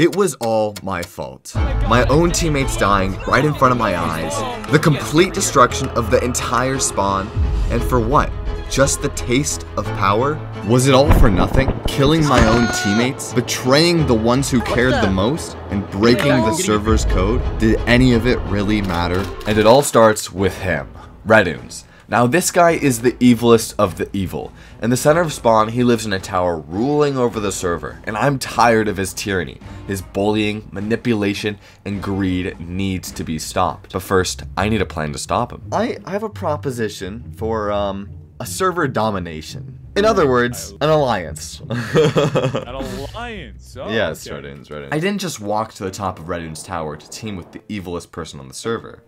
It was all my fault. My own teammates dying right in front of my eyes, the complete destruction of the entire spawn, and for what? Just the taste of power? Was it all for nothing? Killing my own teammates? Betraying the ones who cared the most? And breaking the server's code? Did any of it really matter? And it all starts with him, Redunes. Now this guy is the evilest of the evil. In the center of Spawn, he lives in a tower ruling over the server, and I'm tired of his tyranny. His bullying, manipulation, and greed needs to be stopped. But first, I need a plan to stop him. I, I have a proposition for, um, a server domination. In other words, an alliance. An alliance. Oh, yes, okay. Redunes, Redunes. I didn't just walk to the top of Redunes Tower to team with the evilest person on the server,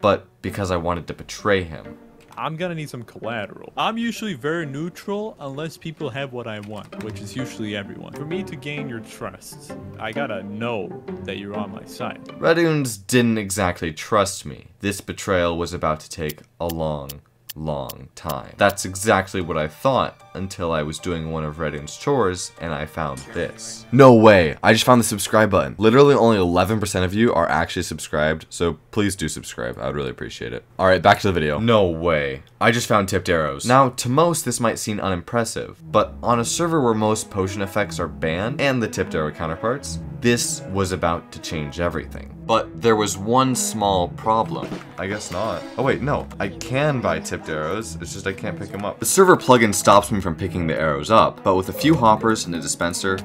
but because I wanted to betray him. I'm gonna need some collateral. I'm usually very neutral unless people have what I want, which is usually everyone. For me to gain your trust, I gotta know that you're on my side. Redunes didn't exactly trust me. This betrayal was about to take a long, long time. That's exactly what I thought until I was doing one of Redune's chores and I found this. No way, I just found the subscribe button. Literally only 11% of you are actually subscribed, so please do subscribe. I would really appreciate it. Alright, back to the video. No way. I just found tipped arrows. Now, to most, this might seem unimpressive, but on a server where most potion effects are banned and the tipped arrow counterparts, this was about to change everything. But there was one small problem. I guess not. Oh wait, no. I can buy tipped arrows, it's just I can't pick them up. The server plugin stops me from picking the arrows up, but with a few hoppers and a dispenser,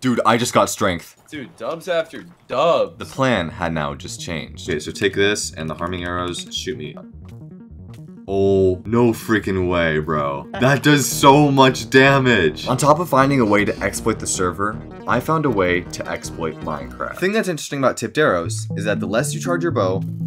dude, I just got strength. Dude, dubs after dubs. The plan had now just changed. Okay, so take this and the harming arrows, shoot me. Oh, no freaking way, bro. That does so much damage. On top of finding a way to exploit the server, I found a way to exploit Minecraft. The thing that's interesting about tipped arrows is that the less you charge your bow, the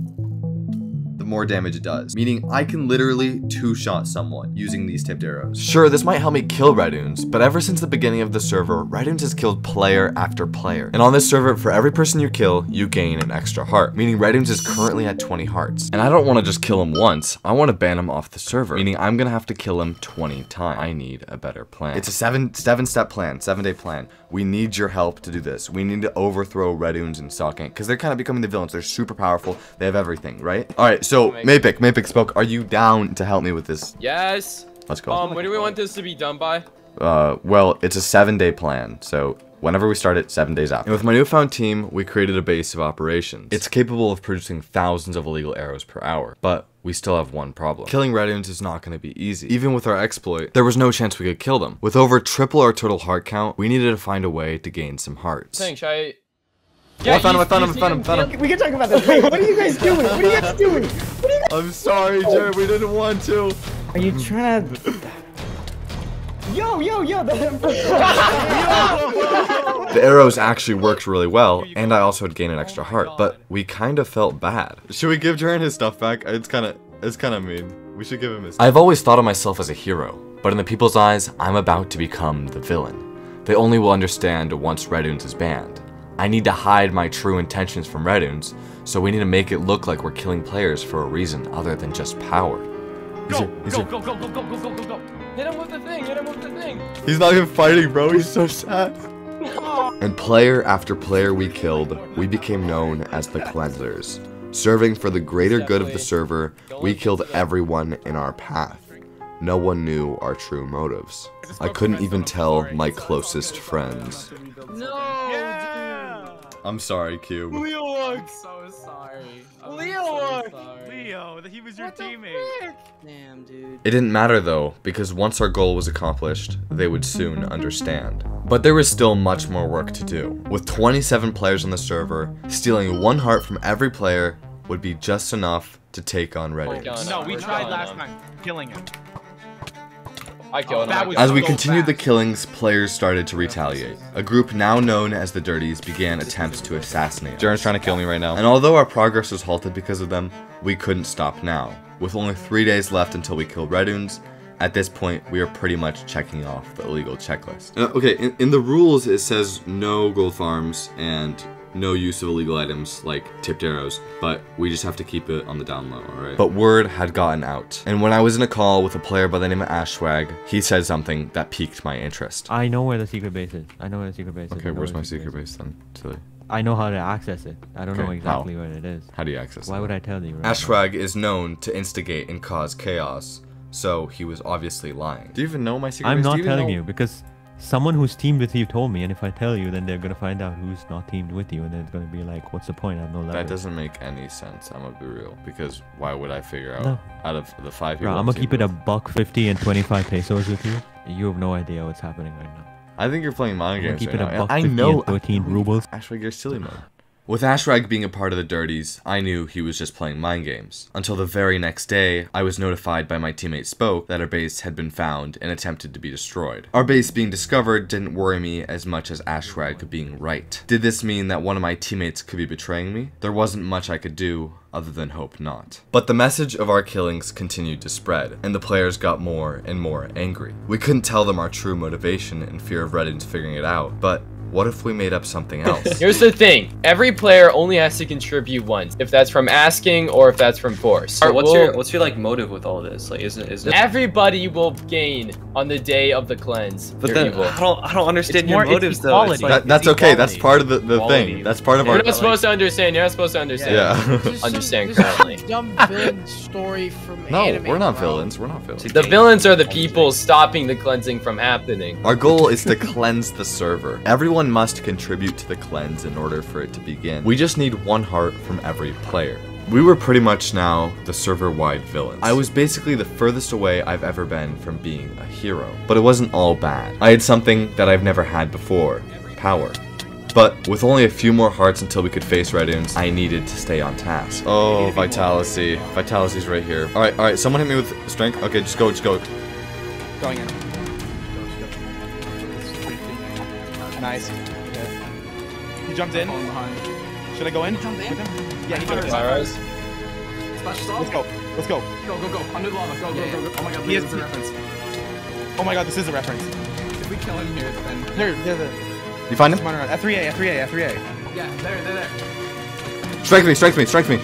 more damage it does. Meaning I can literally two-shot someone using these tipped arrows. Sure, this might help me kill Redunes, but ever since the beginning of the server, Redunes has killed player after player. And on this server, for every person you kill, you gain an extra heart. Meaning Redunes is currently at 20 hearts. And I don't want to just kill him once, I want to ban him off the server. Meaning I'm gonna have to kill him 20 times. I need a better plan. It's a seven seven step plan, seven day plan. We need your help to do this. We need to overthrow Redunes and Stalking because they're kind of becoming the villains. They're super powerful. They have everything, right? All right, so Mapik, Mapik spoke. Are you down to help me with this? Yes. Let's go. Um, when do we want this to be done by? Uh, well, it's a seven day plan, so whenever we start it, seven days after. And with my newfound team, we created a base of operations. It's capable of producing thousands of illegal arrows per hour, but we still have one problem. Killing Redunes is not going to be easy. Even with our exploit, there was no chance we could kill them. With over triple our total heart count, we needed to find a way to gain some hearts. Thanks, I. Oh, I found him, I found him, I found him, found him. We can talk about this. Wait, what are you guys doing? What are you guys doing? What are you guys I'm sorry, Jaren, we didn't want to. Are you trying to... Yo, yo, yo! The... The arrows actually worked really well, and I also had gained an extra heart, but we kind of felt bad. Should we give Jaren his stuff back? It's kind of, it's kind of mean. We should give him his I've always thought of myself as a hero, but in the people's eyes, I'm about to become the villain. They only will understand once Redunes is banned. I need to hide my true intentions from Redunes, so we need to make it look like we're killing players for a reason other than just power. He's Go, here, he's go, here. go, go, go, go, go, go, go, go. Hit him with the thing. Hit him with the thing. He's not even fighting, bro. He's so sad. And player after player we killed, we became known as the Cleansers. Serving for the greater good of the server, we killed everyone in our path. No one knew our true motives. I couldn't even tell my closest friends. No. Yeah. I'm sorry, Cube. Leo Lux. So sorry. Leo Lux. Leo, that he was your teammate. Damn, dude. It didn't matter though, because once our goal was accomplished, they would soon understand. But there was still much more work to do. With 27 players on the server, stealing one heart from every player would be just enough to take on Reddit. Oh God. No, we tried last time, killing him. I killed him. That I was- killed As we go continued the killings, players started to retaliate. A group now known as the Dirties began attempts to assassinate. Jaren's trying to kill me right now. And although our progress was halted because of them, we couldn't stop now. With only three days left until we kill Redunes, At this point, we are pretty much checking off the illegal checklist. Uh, okay, in, in the rules, it says no gold farms and no use of illegal items like tipped arrows, but we just have to keep it on the down low, alright? But word had gotten out, and when I was in a call with a player by the name of Ashwag, he said something that piqued my interest. I know where the secret base is. I know where the secret base is. Okay, where's where my secret base then? Silly. I know how to access it. I don't know exactly how? where it is. How do you access it? Why it? would I tell you? Right Ashwag is known to instigate and cause chaos, so he was obviously lying. Do you even know my secret base? I'm base? Do not even telling know- you because someone who's teamed with you told me, and if I tell you, then they're gonna find out who's not teamed with you, and then it's gonna be like, what's the point? I have no leverage. That doesn't make any sense. I'm gonna be real because why would I figure out No. out of the five Bro, people? I'm gonna keep it a buck fifty and twenty five pesos with you. You have no idea what's happening right now. I think you're playing mind games keep right it now. a buck I fifty know and thirteen rubles. Actually, you're silly mode. With Ashwag being a part of the Dirties, I knew he was just playing mind games. Until the very next day, I was notified by my teammate Spoke that our base had been found and attempted to be destroyed. Our base being discovered didn't worry me as much as Ashwag being right. Did this mean that one of my teammates could be betraying me? There wasn't much I could do other than hope not. But the message of our killings continued to spread, and the players got more and more angry. We couldn't tell them our true motivation in fear of Reddit's figuring it out, but what if we made up something else? Here's the thing. Every player only has to contribute once. If that's from asking or if that's from force. Alright, what's We'll- your what's your like motive with all this? Like, isn't isn't? Everybody will gain on the day of the cleanse. But then evil. I don't I don't understand It's your more- motives though. like, That, that's it's okay. That's part of the, the Quality. thing. That's part of You're our. not supposed to understand. You're not supposed to understand. Yeah. Just some- Understand just some currently. Dumb villain story from no, anime, we're not bro. villains. We're not villains. The villains are the people stopping the cleansing from happening. Our goal is to cleanse the server. Everyone must contribute to the cleanse in order for it to begin. We just need one heart from every player. We were pretty much now the server-wide villains. I was basically the furthest away I've ever been from being a hero. But it wasn't all bad. I had something that I've never had before. Power. But with only a few more hearts until we could face Redunes, I needed to stay on task. Oh, Vitality. Vitality's right here. Alright, alright, someone hit me with strength. Okay, just go, just go. Going in. Nice. Okay. He jumped in. Should I go in? Jump in? Yeah, he jumped in. Pyros? Splash Let's go. Let's go. Go, go, go. Under the lava. Go, go, go, go. Oh my god, this is- is a reference. Oh my god, this is a reference. If we kill him here, then... There, there, there. You find him? Come on around. F3A, F3A, F3A. Yeah, there, there, there. Strike me, strike me, strike me.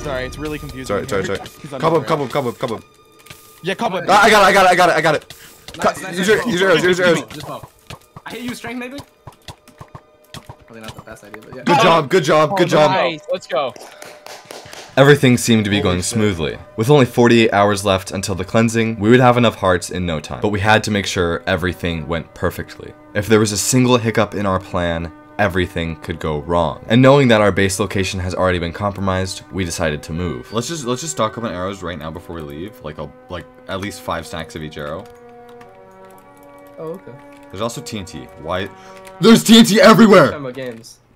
Sorry, it's really confusing. Sorry, sorry, sorry. He's on Cobweb, the cobweb, cobweb, cobweb. Yeah, cobweb. Ah, I got it, I got it, I got it, I got it. Nice, nice, use your- use your arrows, use your arrows. Just bow. I hit you strength, maybe? Probably not the best idea, but yeah. Good job, good job, good oh, job. Nice. Let's go. Everything seemed to be going smoothly. With only 48 hours left until the cleansing, we would have enough hearts in no time. But we had to make sure everything went perfectly. If there was a single hiccup in our plan, everything could go wrong. And knowing that our base location has already been compromised, we decided to move. Let's just let's just stock up on arrows right now before we leave. Like a like at least five stacks of each arrow. Oh, okay. There's also TNT. Why? There's TNT everywhere.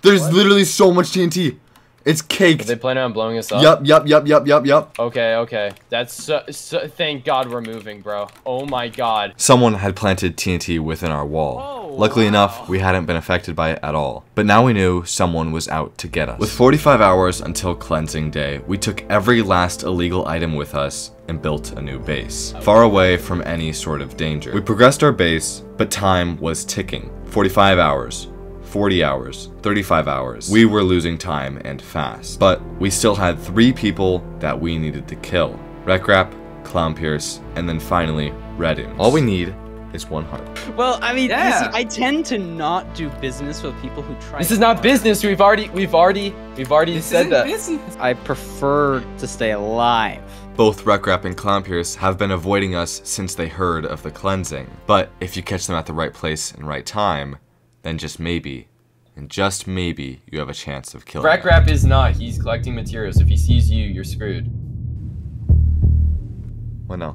There's What? literally so much TNT. It's Are they planning on blowing us up? Yup, yup, yup, yup, yup, yup. Okay, okay. That's so, so, thank God we're moving, bro. Oh my God. Someone had planted TNT within our wall. Oh, Luckily wow. enough, we hadn't been affected by it at all. But now we knew someone was out to get us. With 45 hours until cleansing day, we took every last illegal item with us and built a new base, far away from any sort of danger. We progressed our base, but time was ticking. 45 hours, 40 hours, 35 hours. We were losing time and fast. But we still had three people that we needed to kill. Rekrap, Clown Pierce, and then finally, Redun. All we need is one heart. Well, I mean, you see, I tend to not do business with people who try. This is not business. We've already, we've already, we've already This said isn't that. business. I prefer to stay alive. Both Rekrap and Clown Pierce have been avoiding us since they heard of the cleansing. But if you catch them at the right place and right time, then just maybe, and just maybe, you have a chance of killing Rack them. Rap is not. He's collecting materials. If he sees you, you're screwed. What now?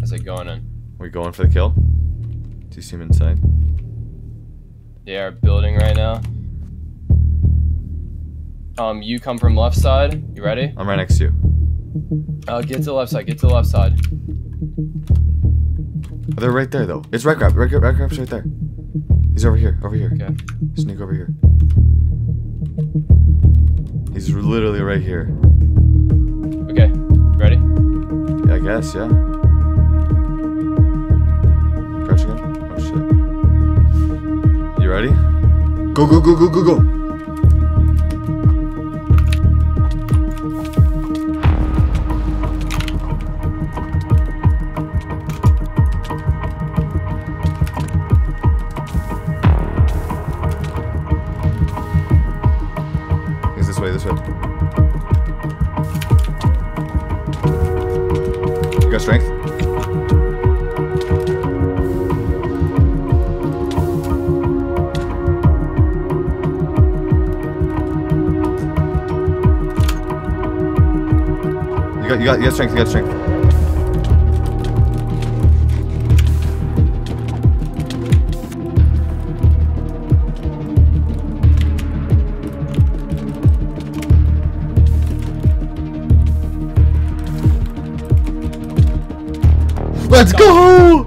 How's it going on? We going for the kill? Do you see him inside? They are building right now. Um, you come from left side. You ready? I'm right next to you. Uh, get to the left side. Get to the left side. Oh, they're right there though. It's Rekrap. Rekrap. Rekrap's right there. He's over here, over here. Okay. Sneak over here. He's literally right here. Okay, ready? Yeah, I guess, yeah. Crouch again? Oh shit. You ready? Go, go, go, go, go, go! Got, you got, you got strength, you got strength. Let's go!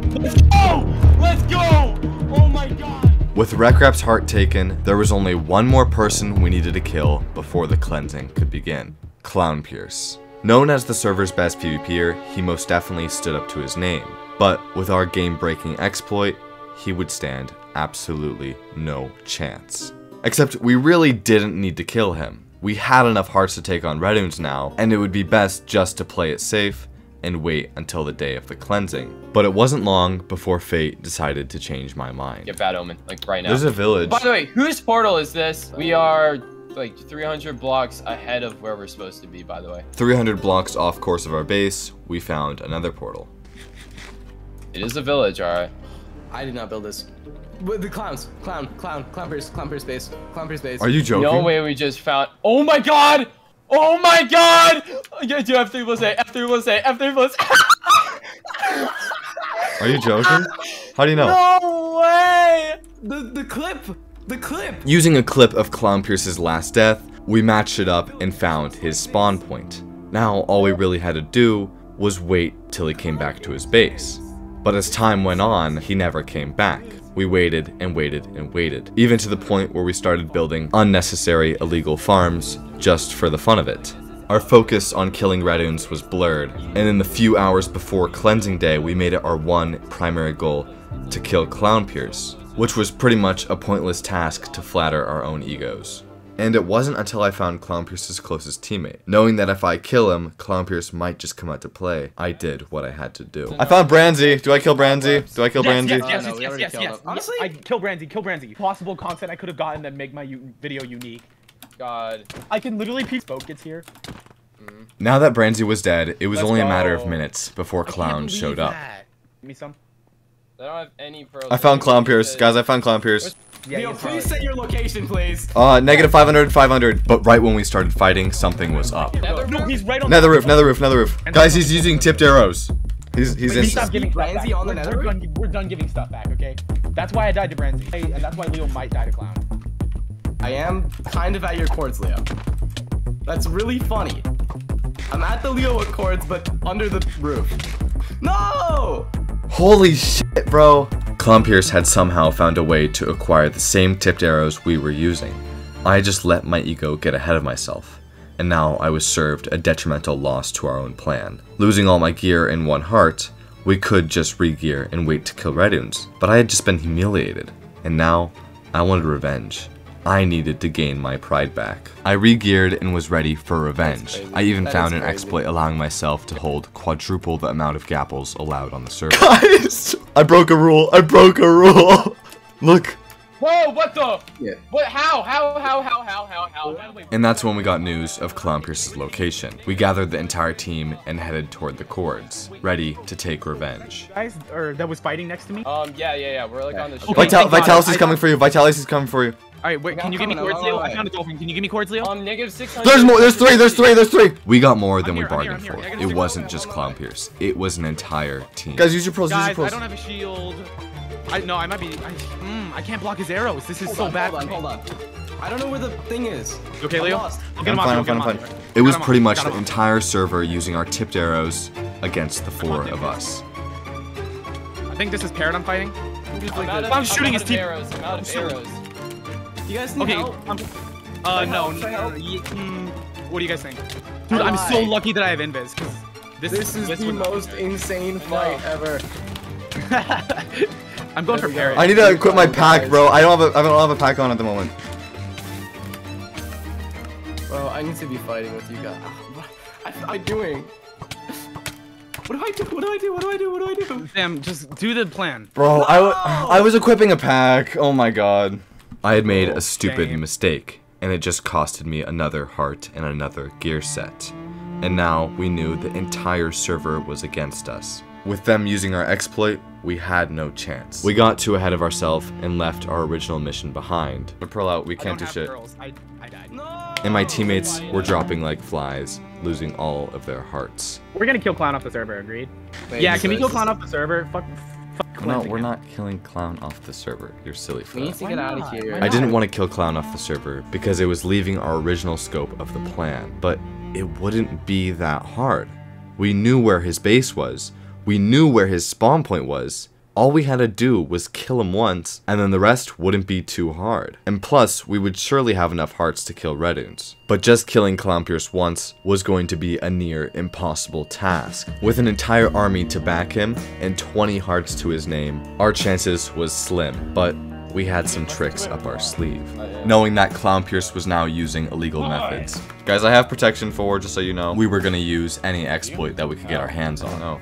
Let's go! Oh my god! With Rekrap's heart taken, there was only one more person we needed to kill before the cleansing could begin. Clown Pierce. Known as the server's best PvPer, he most definitely stood up to his name. But with our game-breaking exploit, he would stand absolutely no chance. Except we really didn't need to kill him. We had enough hearts to take on Redunes now, and it would be best just to play it safe and wait until the day of the cleansing. But it wasn't long before fate decided to change my mind. Get bad omen, like right now. There's a village. By the way, whose portal is this? We are like 300 blocks ahead of where we're supposed to be, by the way. 300 blocks off course of our base, we found another portal. It is a village, alright. I did not build this. With the clowns, clown, clown, clown pierce, clown pierce base, clown pierce base. Are you joking? No way we just found- Oh my god! Oh my god! Yeah, do F3 plus A, F3 plus A, F3 plus Are you joking? How do you know? No way! The the clip, the clip. Using a clip of Clown Pierce's last death, we matched it up and found his spawn point. Now, all we really had to do was wait till he came back to his base. But as time went on, he never came back. We waited and waited and waited, even to the point where we started building unnecessary illegal farms just for the fun of it. Our focus on killing Redunes was blurred, and in the few hours before cleansing day, we made it our one primary goal to kill Clown Pierce, which was pretty much a pointless task to flatter our own egos. And it wasn't until I found Clown Pierce's closest teammate. Knowing that if I kill him, Clown Pierce might just come out to play, I did what I had to do. I found Branzy. Do I kill Branzy? Do I kill Yes, Branzy? yes, yes, yes, yes, yes, yes. Honestly- I kill Branzy, kill Branzy. Possible content I could have gotten that make my u- video unique. God. I can literally peek spoke gets here. Now that Branzy was dead, it was Let's only a matter of minutes before Clown believe showed up. that. Give me some. I don't have any pearls. I found Clown Pierce. Guys, I found Clown Pierce. Yeah, Yo, please saw it. say your location, please. Uh, negative 500, 500. But right when we started fighting, something was up. Nether No, he's right on Nether roof, nether roof, nether roof. Guys, he's using tipped arrows. He's he's Wait, in. stop giving stuff Branzy back. on the We're- nether we're done, we're done giving stuff back, okay? That's why I died to Branzy, and that's why Leo might die to Clown. I am kind of at your chords, Leo. That's really funny. I'm at the Leo chords, but under the roof. No! Holy shit, bro. Clown Pierce had somehow found a way to acquire the same tipped arrows we were using. I just let my ego get ahead of myself, and now I was served a detrimental loss to our own plan. Losing all my gear in one heart, we could just re-gear and wait to kill Redunes, but I had just been humiliated, and now I wanted revenge. I needed to gain my pride back. I re-geared and was ready for revenge. I even That found an crazy. exploit allowing myself to hold quadruple the amount of gapples allowed on the server. Guys, I broke a rule. I broke a rule. Look. Whoa, what the? Yeah. What? How? How? How? How? How? How? How? And that's when we got news of Clown Pierce's location. We gathered the entire team and headed toward the cords, ready to take revenge. Guys, or that was fighting next to me? Um, yeah, yeah, yeah. We're like on the. Okay. Vital- Vitalis is coming for you. Vitalis is coming for you. Alright, wait, can you give me coming, cords, Leo? I found a dolphin. Can you give me cords, Leo? Um, negative six hundred. There's more. There's three. There's three. There's three. We got more than I'm we here, here, bargained here. For. It wasn't just Clown Pierce. It was an entire team. Guys, use your pros. Use Guys, your pros. I don't have a shield. I no, I might be. I, mm, I can't block his arrows. This is Hold so on, bad. hold on, hold on. I don't know where the thing is. Okay, Leo. I'll get I'm him fine, I'm fine, I'll I'm him fine. It was pretty much the entire server using our tipped arrows against the four of us. I think this is Parrot I'm fighting. I'm, out of, I'm shooting his out of team. arrows. I'm out of arrows. You guys need Okay, help? I'm, uh, no. help? Help? mm, what do you guys think? Dude, I I'm so lucky that I have invis, because this, This is this the would not be most insane know. fight ever. I'm going for Parrot. I need to equip my pack, bro. I don't have a I don't have a pack on at the moment. Bro, I need to be fighting with you guys. What am I doing? What do I do? What do I do? What do I do? What do I do? Sam, just do the plan. Bro, I, w- I was equipping a pack. Oh my god. I had made a oh, stupid damn. mistake, and it just costed me another heart and another gear set. And now we knew the entire server was against us. With them using our exploit, we had no chance. We got too ahead of ourselves and left our original mission behind. To pearl out, we can't don't do have shit. girls. I, I died. And my teammates were dropping like flies, losing all of their hearts. We're gonna kill Clown off the server, agreed? Wait, yeah, this can we is- kill Clown off the server? Fuck, fuck No, cleansing we're not killing Clown off the server. You're silly for We need that. to get out of here. I didn't want to kill Clown off the server because it was leaving our original scope of the plan, but it wouldn't be that hard. We knew where his base was, we knew where his spawn point was. All we had to do was kill him once, and then the rest wouldn't be too hard. And plus, we would surely have enough hearts to kill Redunes. But just killing Clownpierce once was going to be a near impossible task. With an entire army to back him and 20 hearts to his name, our chances was slim, but we had some tricks up our sleeve. Knowing that Clownpierce was now using illegal methods. Guys, I have protection for, just so you know. We were gonna use any exploit that we could get our hands on. Oh.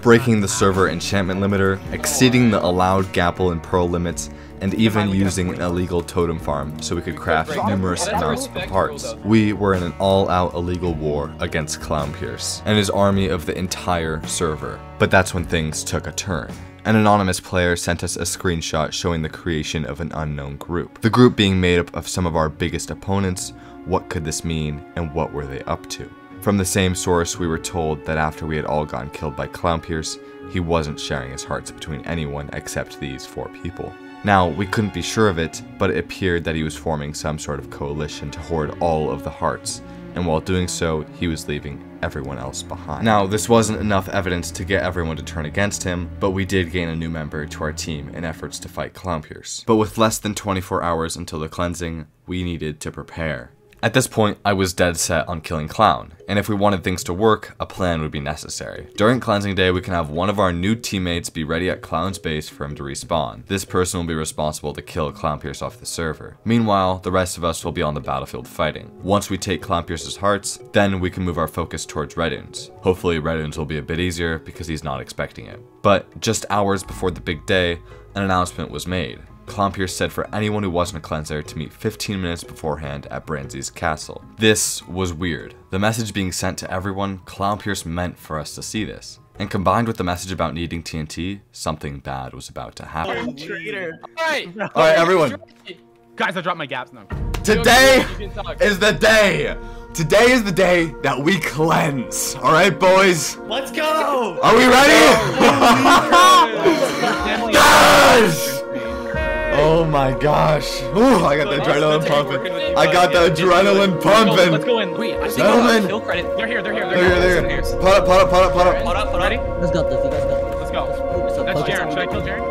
Breaking the server enchantment limiter, exceeding the allowed Gapple and Pearl limits, and even using an illegal totem farm so we could craft numerous amounts of parts. We were in an all-out illegal war against Clown Pierce and his army of the entire server. But that's when things took a turn. An anonymous player sent us a screenshot showing the creation of an unknown group. The group being made up of some of our biggest opponents, what could this mean, and what were they up to? From the same source, we were told that after we had all gotten killed by Clownpierce, he wasn't sharing his hearts between anyone except these four people. Now, we couldn't be sure of it, but it appeared that he was forming some sort of coalition to hoard all of the hearts, and while doing so, he was leaving everyone else behind. Now, this wasn't enough evidence to get everyone to turn against him, but we did gain a new member to our team in efforts to fight Clownpierce. But with less than 24 hours until the cleansing, we needed to prepare. At this point, I was dead set on killing Clown, and if we wanted things to work, a plan would be necessary. During cleansing day, we can have one of our new teammates be ready at Clown's base for him to respawn. This person will be responsible to kill Clownpierce off the server. Meanwhile, the rest of us will be on the battlefield fighting. Once we take Clownpierce's hearts, then we can move our focus towards Redunes. Hopefully Redunes will be a bit easier because he's not expecting it. But just hours before the big day, an announcement was made. Clownpierce said for anyone who wasn't a cleanser to meet 15 minutes beforehand at Branzy's castle. This was weird. The message being sent to everyone, Clownpierce meant for us to see this. And combined with the message about needing TNT, something bad was about to happen. Traitor. Alright. Alright, everyone. Guys, I dropped my gaps now. Today You can talk. is the day. Today is the day that we cleanse. Alright, boys? Let's go! Are we ready? yes! Oh my gosh. Ooh, I got the adrenaline pumping. I got the adrenaline pumping. Let's go in. Wait, I think Gentlemen. kill credit. They're here, they're here, There, they're there, here. there. Pot up, pot up, pot up, pot up. Put up, put Ready? Let's got this, you guys got this. Let's go. That's Jaren. Should I kill Jaren?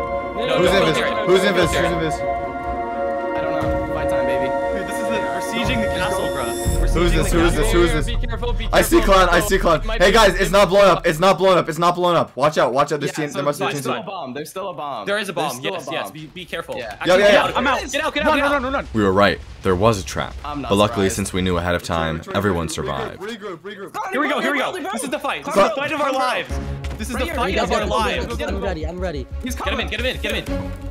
Who's no, in this? Who's Kill in this? Who's Jaren. in this? Bro. We're Who's this? Who is this? Who is this? Be careful, be I see careful, Clown, I see Clown. Hey guys, it's not blowing up. It's not blowing up. It's not blowing up. Watch out, watch out. There's Yeah, TNT. so There must be there's still a bomb. There's still a bomb. There is a bomb. still a Yes, yes. Be, be careful. Yeah. Actually, Yeah, yeah, get yeah. out. I'm out. Get out, get out, Run, get run, out. run, run, run. We were right. There was a trap. I'm not But luckily, surprised. since we knew ahead of time, everyone survived. Regroup, regroup. Here we go, here we go. This is the fight. This is the fight of our lives. This is the fight of our lives. this. I'm ready, I'm ready. He's Get him in, get him in, get him in.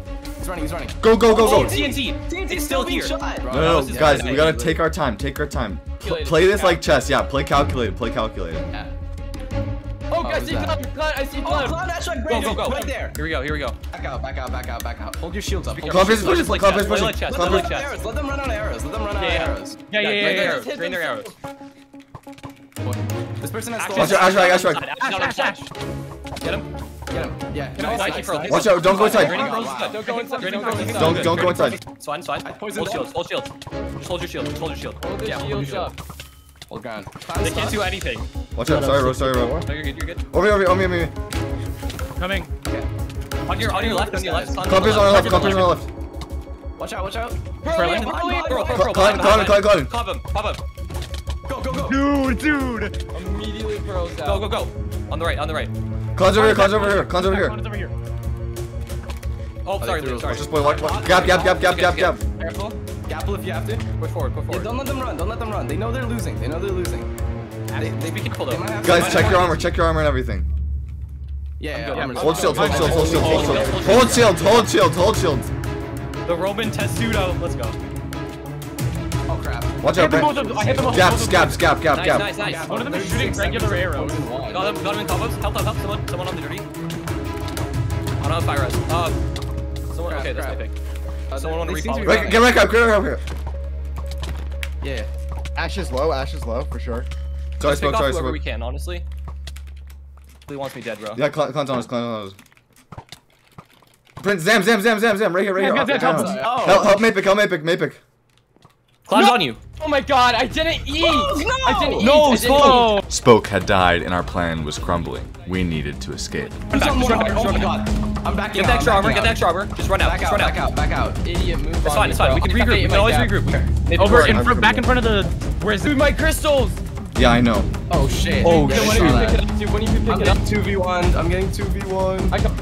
He's running. He's running. Go, go, go, Oh, go. TNT. It's still being here. shot, bro. No, no, no, is guys, we gotta take our time. Take our time. Pl- play this like chess. Yeah, play calculated. Play calculated. Yeah. Oh, I see that? Cloud. Cloud, I see Oh, Cloud. Cloud Dash like Go, go, go. right there. Here we go, here we go. Back out, back out, back out, back out. Hold your shields up. Hold Clown your Pierce is pushing. Clown Pierce is pushing. like chess, Clown play Pierce- like chess. Arrows. Let them run out of arrows. Let them run out of Yeah, yeah. arrows. Yeah, yeah, yeah, yeah. their- Drain their arrows. This person has Action, Watch stolen. out, Ash, Ash, Ash, Ash, Ash, Ash, Ash. Get him. Get him. Yeah. Get him. Nice, bro. Watch out, don't go inside. Draining Wow, arrows is wow. good. Don't Go inside. Draining arrows Don't- don't go inside. It's fine, it's fine. poisoned Hold them. shields, hold shields. Just hold your shield, just hold your shield. Hold the Yeah, hold your shields shield. up. Hold ground. They can't do anything. Watch out. Sorry, bro. Sorry, bro. No, you're good, you're good. Over here, over here, over here, over here. Coming. On your, on your left, on your left. Clown Pierce on our left. Clown Pierce on our left. Watch out, watch out. Clown, Pearl, Clown, Clown, Clown. Him, pop him. Go, go, go. Dude, dude. Immediately throws Go, go, go. On the right, on the right. Clown's over here. Clown's over here. Clown's over Clown's here. over here. Oh, sorry, threw Leo, sorry. Just play one, one. Gap, gap, gap, gap, gap, gap. Careful. Gapple if you have to. Push forward, push Yeah, forward. don't let them run. Don't let them run. They know they're losing. They know they're losing. They, they, Be careful, they though. might Guys, check your armor, check your armor and everything. Yeah, yeah. Yeah, Hold shield, hold shield, hold shield, hold shield. Hold Hold shield, hold shield, hold shield. The Roman Testudo. Let's go. Crap. Watch out, hit them both. Brent. of- I hit them both. Gaps, gaps, gap, gap, Nice, gap. nice, nice. One One of of them them is is shooting shooting regular arrows. Got Got him, got him in combos. Help, help, help. Someone, someone on the dirty. I don't have fire res. Uh, someone, Crap, okay, that's my pick. Uh, Someone wanna they seem to refollow. be Right, get right up, get right up here. Yeah. Ash is low, Ash is low, for sure. Sorry, Just pick smoke, off sorry, whoever we can, honestly. He wants me dead, bro. Yeah, cl- clown's on us, clown's on us. Prince, Zam, Zam, Zam, Zam, Zam, right here, right here. Zam, Up, Zam, Oh. Help, help, Mapic, help, Mapic, Mapic. Clown's No. on you. Oh my god, I didn't eat! I didn't eat! No, I didn't eat. Spoke had died and our plan was crumbling. We needed to escape. Who's back, just more? run back, Oh my god. I'm backing Get the out. extra I'm armor, get the out. extra armor. Just run out, Back just out, run back out. out, back out. Idiot, move It's fine, it's fine. We can regroup. We can always regroup. Over in front, back in front of the. Where's Dude, my crystals! Yeah, I know. Oh shit. Oh, Yeah, shit. I When saw you that. pick it up, dude, when you pick I'm up. 2v1. I'm getting 2v1. I come.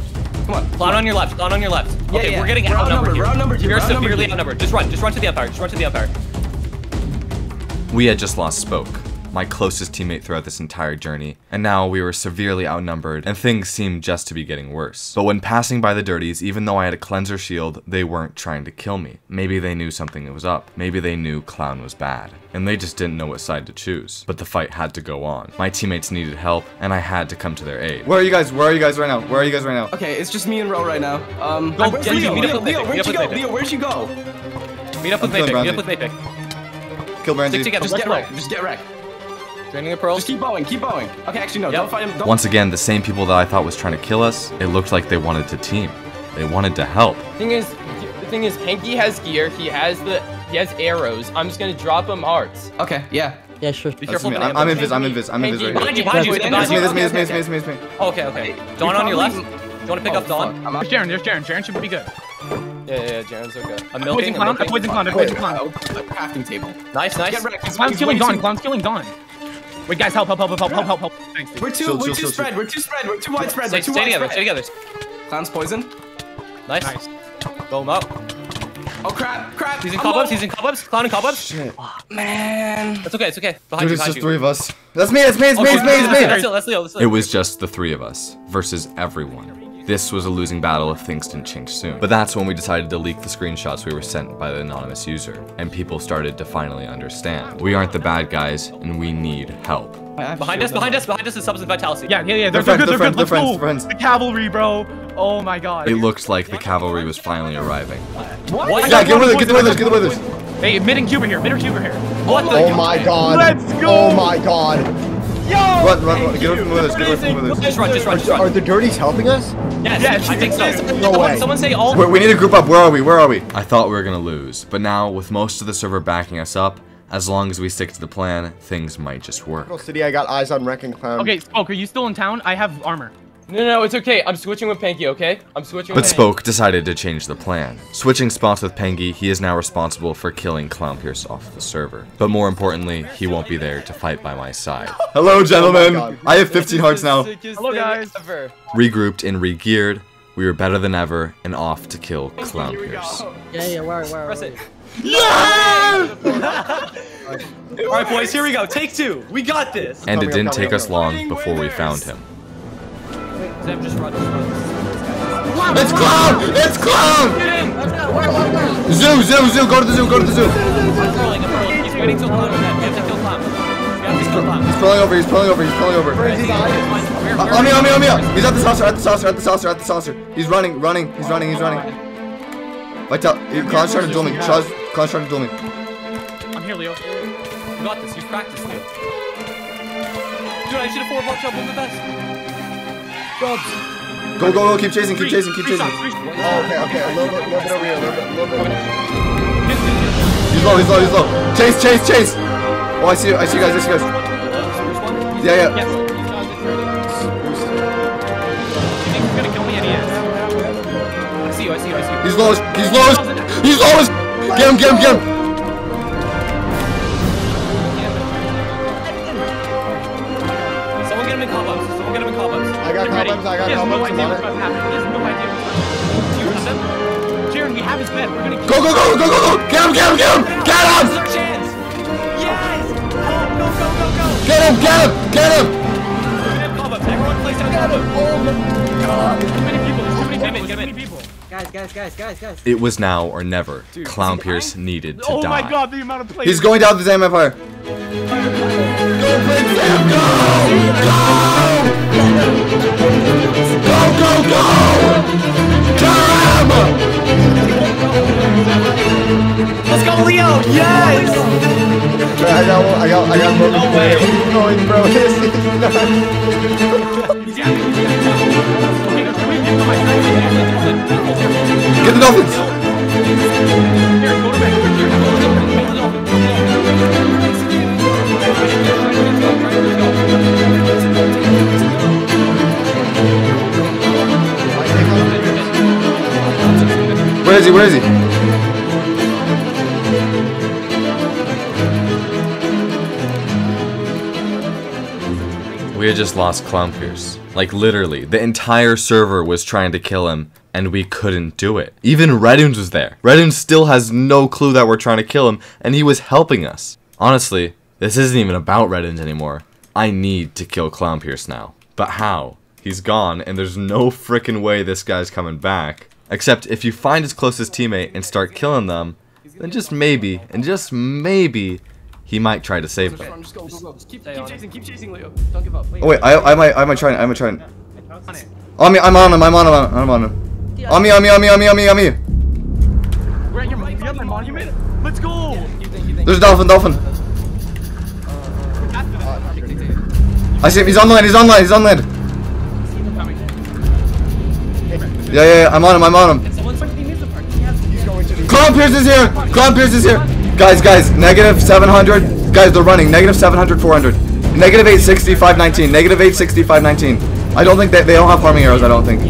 Come on. Clown on your left, clown on your left. Yeah, okay, yeah. we're getting We're outnumbered outnumbered, here. we're outnumbered here, You're we're outnumbered severely outnumbered. Just run, just run to the Empire, just run to the Empire. We had just lost Spoke, my closest teammate throughout this entire journey, and now we were severely outnumbered, and things seemed just to be getting worse. But when passing by the Dirties, even though I had a cleanser shield, they weren't trying to kill me. Maybe they knew something was up. Maybe they knew Clown was bad. And they just didn't know what side to choose. But the fight had to go on. My teammates needed help, and I had to come to their aid. Where are you guys? Where are you guys right now? Where are you guys right now? Okay, it's just me and Ro right now. Um, Go, where's Genji, Leo? meet up Leo, Leo, where'd meet you go? Leo, where'd you go? Meet up with I'm killing Mapic, meet up with Branzy. Mapic. Kill Branzy. Stick together, Just get go. wrecked. Just get wrecked. Draining the pearls. Just keep going, keep going. Okay, actually no, Yep. don't fight him. Don't Once again, the same people that I thought was trying to kill us, it looked like they wanted to team. They wanted to help. Thing is, the thing is, Hanky has gear. He has the, he has arrows. I'm just gonna drop him arts. Okay, yeah. Yeah, sure. Be That's careful. me. I'm, I'm invis, I'm invis, I'm invis Hanky, right behind you, here. behind you. Wait, the wait, It's guy- me, that's me, that's me, Okay, me, that's me, that's me. Okay, okay. Dawn on your left. Do you want to pick Oh, up Dawn? There's Jaren, there's Jaren. Jaren should be good. Yeah, yeah, yeah, Jaren's okay. I'm Poison milking, I'm clown, milking. poison clown, poison clown. out. Crafting table. Nice, nice. Get wrecked. He's- Clown's killing Dawn. Clown's killing Dawn. Wait, guys, help, help, help, help, help, help, help. Thanks, dude. We're too, Shield, we're shield, too shield, spread. shield. We're too spread. We're too widespread. Stay, We're too stay together, stay together. Clown's poison. Nice. Nice. Go him out. Oh crap, crap. He's in I'm cobwebs, low. he's in cobwebs. Clown in cobwebs. Shit. Man. It's okay, it's okay. Behind Dude, you, it's just you. three of us. That's me, that's me, it's me, Okay, it's me, that's me. Leo, that's Leo, that's Leo. It was just the three of us versus everyone. This was a losing battle if things didn't change soon. But that's when we decided to leak the screenshots we were sent by the anonymous user, and people started to finally understand. We aren't the bad guys, and we need help. Behind us, behind us, behind us is Subs and Vitality. Yeah, yeah, yeah. They're, They're they're, good, friends, they're they're good. friends, Let's they're go. friends. The cavalry, bro. Oh my god. It looked like the cavalry was finally arriving. What? Yeah, get with it, get the withers, get the withers. Hey, mid and Cuba here. Mid and Cuba here. What the? Oh my god. Let's go. Oh my god. Run, run, run, get away from the withers, get away from the withers. Just run, just run, just Are run. the dirties helping us? Yes, Yes, I think so. No Someone- way. Someone say all. Wait, we need to group up. Where are we? Where are we? I thought we were gonna lose, but now with most of the server backing us up, as long as we stick to the plan, things might just work. Circle City, I got eyes on Wrecking Clown. Okay, Spoke, are you still in town? I have armor. No, no, no, it's okay. I'm switching with Panky, okay? I'm switching But with Spoke decided to change the plan. Switching spots with Pengi, he is now responsible for killing Clownpierce off the server. But more importantly, he won't be there to fight by my side. Hello, oh gentlemen! God. I have 15 hearts now. Hello, guys. Ever. Regrouped and re-geared, we were better than ever and off to kill Clownpierce. Yeah, yeah, where, where? Press where? it. Alright, boys, here we go. Take two. We got this. And it didn't take us long before we found him. Zem, just run, just run. It's Clown! It's Clown! Zoo, zoo, zoo, go to the zoo, go to the zoo! I'm rolling, I'm rolling. He's waiting till Clown is. We have to kill Clown. We have to kill Clown. He's pulling over, he's pulling over, he's pulling over. Where, Uh, where, on me, on me, on me! He's at the saucer, at the saucer, at the saucer, at the saucer. He's running, running, he's running, he's running. Vital, Clown's trying to duel me. Clown's trying to duel me. I'm here, Leo. You got this. You've practiced, Leo. Dude, I should have forward blocked jump in the best. Go, go, go, keep chasing, keep chasing, keep chasing. shots, three shots. Oh, okay, okay. A little bit, a little bit over here. A little bit, a little bit. He's low, he's low, he's low. Chase, chase, chase! Oh, I see you, I see you guys, I see you guys. Yeah, yeah. Yes. You think he's gonna kill me and he. I see you, I see you, I see you. He's lowest, he's lowest, he's lowest! Get him, get him, get him! Combos. Someone get him in combos. I got Get ready. cobwebs, I got He has no cobwebs. Idea what's it. about to happen. He has no idea what's about to happen. You. Jaren, we have his bed. We're gonna Go, go, go, go, go, go! Get him, get him, get him! Get This is him! our chance. Yes. Go, go, go, go, go. Get him, get him, get him! We're gonna have combo. Everyone place down combo. Oh my god. Too many people. There's too many people. Too many people. Guys, guys, guys, guys, guys. It was now or never. Clown Pierce needed to Oh die. my god, the amount of players. He's going down the Zam Empire. Go, Prince Zam, go! Go! Go, go, go! Time! Let's go, Leo. Yes. I got, I got, I got more. No way. Keep going, bro. This is nuts. Get the Dolphins! Where is he? We had just lost Clown Pierce. Like literally, the entire server was trying to kill him, and we couldn't do it. Even Redunes was there. Redunes still has no clue that we're trying to kill him, and he was helping us. Honestly, this isn't even about Redunes anymore. I need to kill Clown Pierce now. But how? He's gone, and there's no frickin' way this guy's coming back. Except if you find his closest teammate and start killing them, then just maybe, and just maybe, he might try to save them. Just go, go, go. Just keep, keep chasing, keep chasing, Leo. Don't give up. Oh wait, I, I might, I might try, I might try. On me, I'm on him, I'm on him, I'm on him. On me, on me, on me, on me, on me, on me. We're at your, we monument. Let's go. There's a dolphin, dolphin. I see him, he's on land, he's on land, he's on land. Yeah, yeah, yeah, I'm on him, I'm on him. Clown Pierce is here! Clown Pierce is here! Guys, guys, negative 700. Guys, they're running. Negative 700, 400. Negative 860, 519. Negative 860, 519. I don't think they, they don't have farming arrows, I don't think.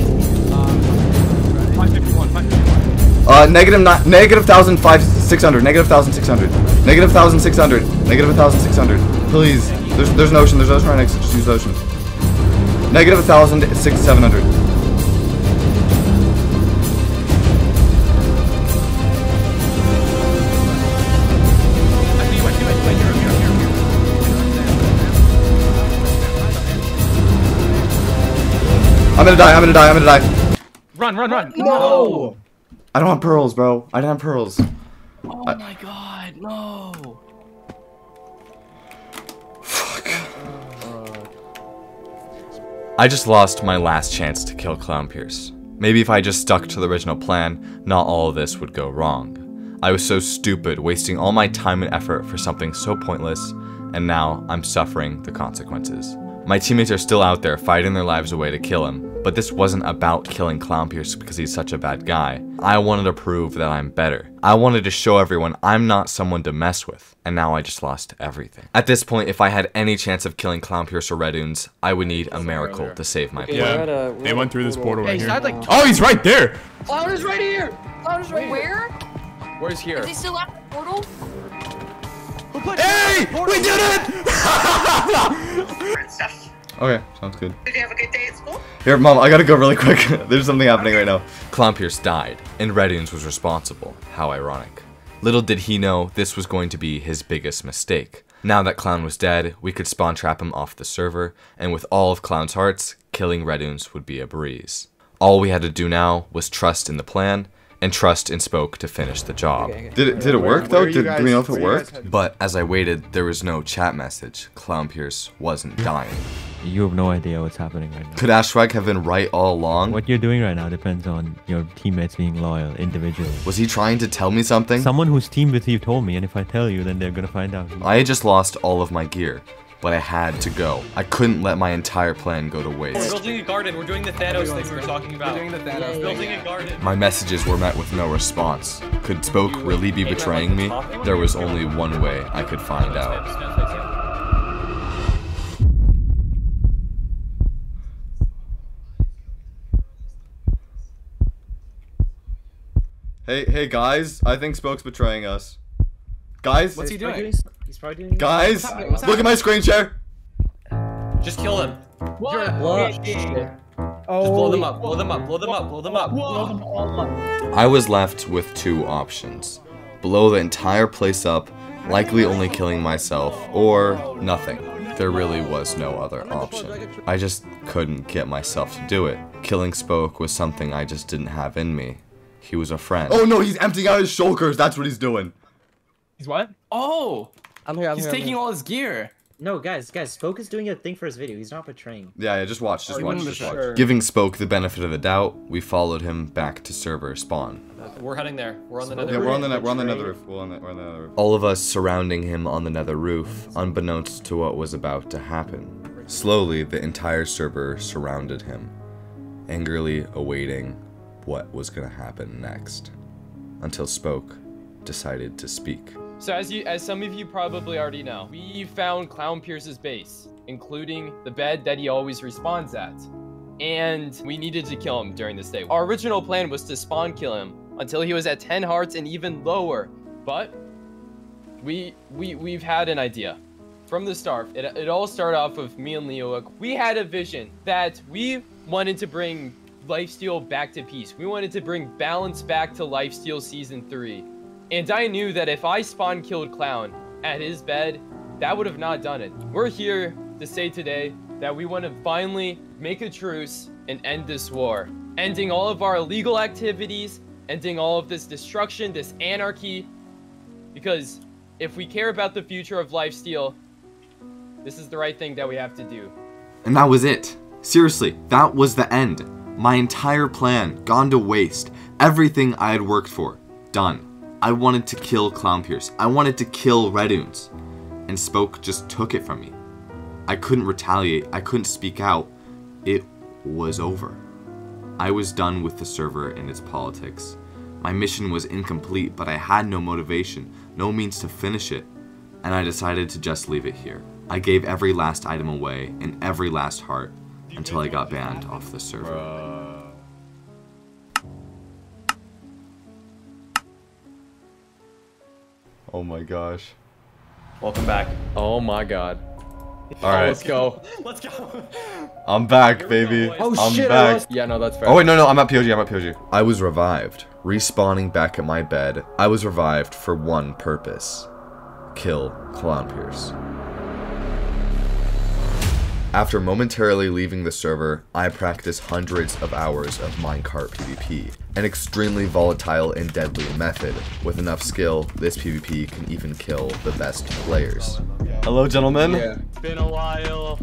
Uh, negative not, negative 1,600. Negative 1,600. Negative 1,600. Negative 1,600. Please. There's, there's an ocean. There's an ocean right next to Just use ocean. Negative 1,000, I'm gonna die, I'm gonna die, I'm gonna die. Run, run, run. No. I don't have pearls, bro. I don't have pearls. Oh my god, no. Fuck! I just lost my last chance to kill Clown Pierce. Maybe if I just stuck to the original plan, not all of this would go wrong. I was so stupid, wasting all my time and effort for something so pointless, and now I'm suffering the consequences. My teammates are still out there fighting their lives away to kill him, but this wasn't about killing Clown Pierce because he's such a bad guy. I wanted to prove that I'm better. I wanted to show everyone I'm not someone to mess with, and now I just lost everything. At this point, if I had any chance of killing Clown Pierce or Redunes, I would need a miracle to save my Yeah, plan. at they went through this portal portal. right Hey, here. sounds like- Oh, he's right there. Clown is right here. Clown is right here. Where? Where's here? Is he still at the portal? Hey, we did it! Okay, sounds good. Did you have a good day at school? Here, mom, I gotta go really quick. There's something happening right now. Clown Pierce died, and Redunes was responsible. How ironic. Little did he know this was going to be his biggest mistake. Now that Clown was dead, we could spawn trap him off the server, and with all of Clown's hearts, killing Redunes would be a breeze. All we had to do now was trust in the plan, and trust in Spoke to finish the job. Did it, did it work though? Did, guys- do we know if it worked? But as I waited, there was no chat message. Clown Pierce wasn't hmm. dying. You have no idea what's happening right now. Could Ashwag have been right all along? What you're doing right now depends on your teammates being loyal individually. Was he trying to tell me something? Someone who's teamed with you told me, and if I tell you, then they're gonna find out. I had just lost all of my gear, but I had to go. I couldn't let my entire plan go to waste. We're building a garden. We're doing the Thanos thing we were talking about. We're doing the Thanos Yeah, thing. building a garden. My messages were met with no response. Could Spoke really be betraying me? There was only one way I could find out. Hey, hey guys, I think Spoke's betraying us. Guys, What's he doing? He's probably doing. guys, happening? What's look at my screen share. Just kill him. What? Oh. Just blow oh. them up, blow them up, blow them up, blow them up. Blow them all up. I was left with two options. Blow the entire place up, likely only killing myself, or nothing. There really was no other option. I just couldn't get myself to do it. Killing Spoke was something I just didn't have in me. He was a friend. Oh no, he's emptying out his shulkers. That's what he's doing. He's what? Oh, I'm here. I'm he's here. I'm taking here. all his gear. No, guys, guys. Spoke is doing a thing for his video. He's not betraying. Yeah, yeah, just watch, just Oh, watch, just wanna watch. Giving Spoke the benefit of the doubt, we followed him back to server spawn. We're heading there. We're on the nether. Yeah, we're on the net, we're on the nether roof. We're on the, we're on the nether roof. All of us surrounding him on the nether roof, unbeknownst to what was about to happen. Slowly, the entire server surrounded him, angrily awaiting what was gonna happen next. Until Spoke decided to speak. So as you, as some of you probably already know, we found Clown Pierce's base, including the bed that he always respawns at. And we needed to kill him during this day. Our original plan was to spawn kill him until he was at 10 hearts and even lower. But we we we've had an idea. From the start, it, it all started off with me and Leo. We had a vision that we wanted to bring Lifesteal back to peace. We wanted to bring balance back to Lifesteal Season 3. And I knew that if I spawn killed Clown at his bed, that would have not done it. We're here to say today that we want to finally make a truce and end this war. Ending all of our illegal activities, ending all of this destruction, this anarchy. Because if we care about the future of Lifesteal, this is the right thing that we have to do. And that was it. Seriously, that was the end. My entire plan gone to waste. Everything I had worked for, done. I wanted to kill Clown Pierce. I wanted to kill Redunes. And Spoke just took it from me. I couldn't retaliate. I couldn't speak out. It was over. I was done with the server and its politics. My mission was incomplete, but I had no motivation, no means to finish it, and I decided to just leave it here. I gave every last item away and every last heart until I got banned off the server. Oh my gosh. Welcome back. Oh my god. Alright. Let's go. Let's go. I'm back, baby. Oh, I'm shit, back. lost- Yeah, no, that's fair. Oh wait, no, no, I'm at POG. I'm at POG. I was revived, respawning back at my bed. I was revived for one purpose: kill Clown Pierce. After momentarily leaving the server, I practice hundreds of hours of minecart PvP, an extremely volatile and deadly method. With enough skill, this PvP can even kill the best players. Hello, gentlemen. It's been a while.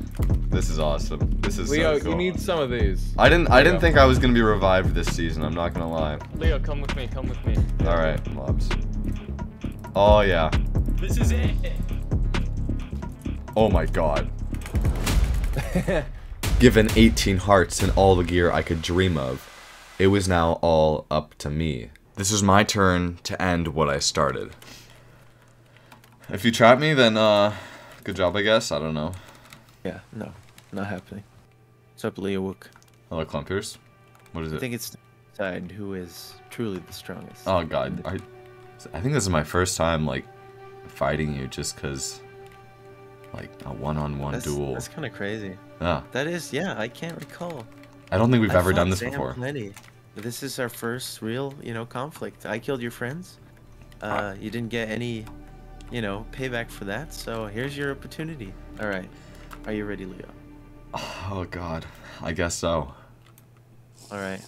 This is awesome. This is Leo, so cool. you need some of these. I didn't. I didn't think I was gonna be revived this season. I'm not gonna lie. Leo, come with me. Come with me. All right, mobs. Oh yeah. This is it. Oh my god. Given 18 hearts and all the gear I could dream of, it was now all up to me. This was my turn to end what I started. If you trap me, then uh, good job, I guess. I don't know. Yeah, no, not happening. What's up, Leowook? Hello, Clownpierce. What is it? I think it's to decide who is truly the strongest. Oh god, I, I think this is my first time like fighting you just cause like a one-on-one that's, duel. That's kind of crazy. Yeah. That is, yeah, I can't recall. I don't think we've I ever done this before. Plenty. This is our first real, you know, conflict. I killed your friends. Uh, you didn't get any, you know, payback for that. So here's your opportunity. All right, are you ready, Leo? Oh god, I guess so. All right.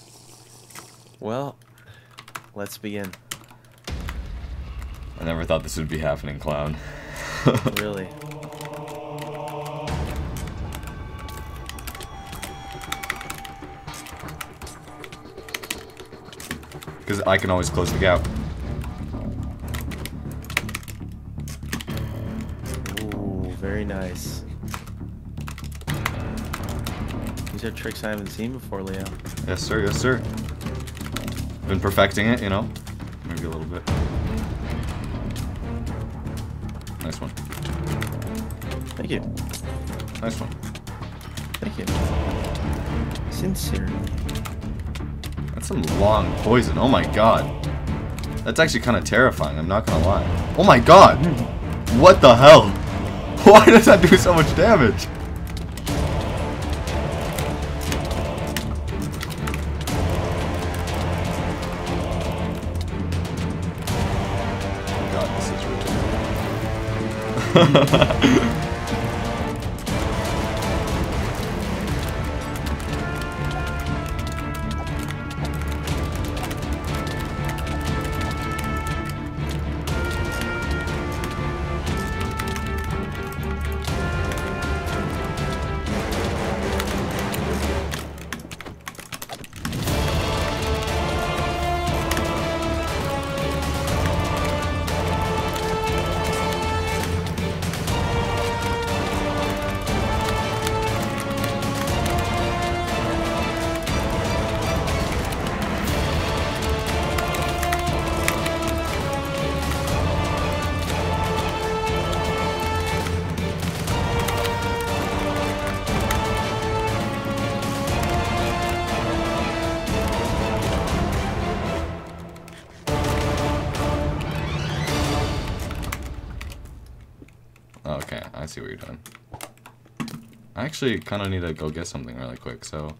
Well, let's begin. I never thought this would be happening, clown. really. Because I can always close the gap. Ooh, very nice. These are tricks I haven't seen before, Leo. Yes, sir. Yes, sir. Been perfecting it, you know. Maybe a little bit. Nice one. Thank you. Nice one. Thank you. Sincerely. That's some long poison. Oh my god. That's actually kind of terrifying, I'm not gonna lie. Oh my god! What the hell? Why does that do so much damage? Oh god, this is. you're doing. I actually kind of need to go get something really quick, so...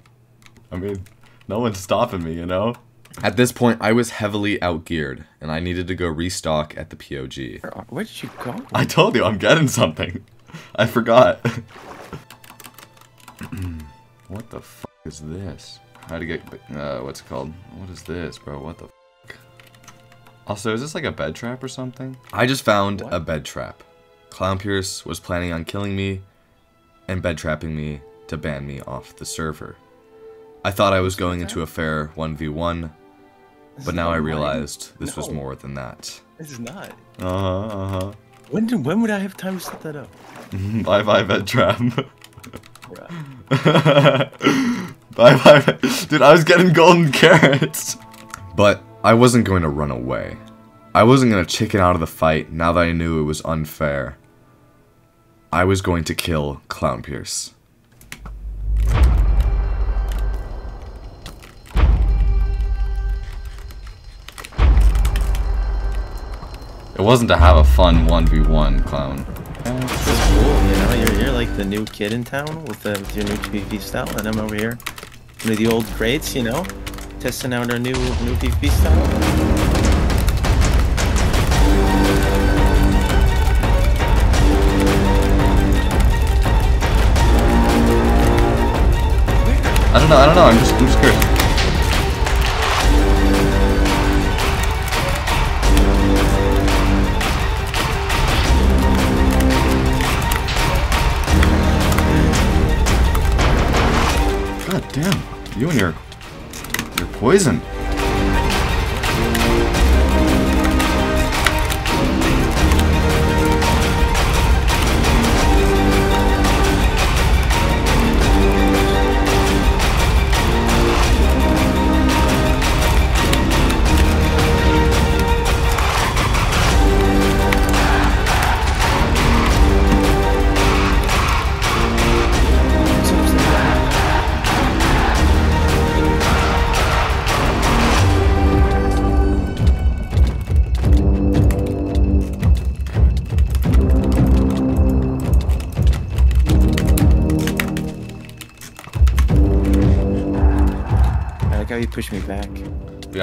I mean, no one's stopping me, you know? At this point, I was heavily outgeared, and I needed to go restock at the POG. Where did you go? I told you, I'm getting something. I forgot. what the fuck is this? How to get, uh, what's it called? What is this, bro? What the fuck? Also, is this like a bed trap or something? I just found a bed trap. Clown Pierce was planning on killing me and bed trapping me to ban me off the server. I thought I was going into a fair 1v1, but now I realized this was more than that. This is not. Uh-huh, uh-huh. When do, when would I have time to set that up? bye bye bed trap. bye bye. Dude, I was getting golden carrots. But I wasn't going to run away. I wasn't going to chicken out of the fight now that I knew it was unfair. I was going to kill Clown Pierce. It wasn't to have a fun 1v1, Clown. Cool, you know. You're, you're like the new kid in town with, the, with your new PvP style, and I'm over here with the old greats, you know, testing out our new new PvP style. I don't know, I don't know, I'm just, I'm just curious. God damn, you and your, your poison.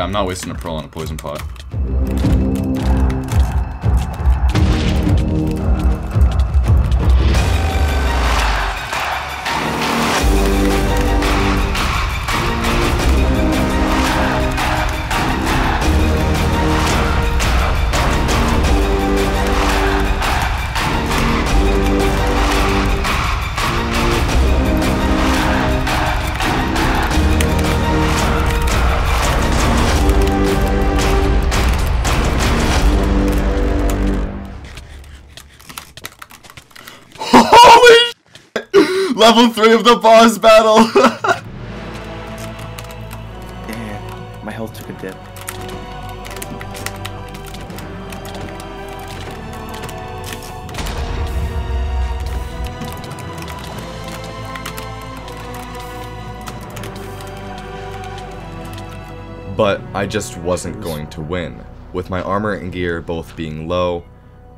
Yeah, I'm not wasting a pearl on a poison pot. Level 3 of the boss battle! Damn, my health took a dip. but I just wasn't going to win. With my armor and gear both being low,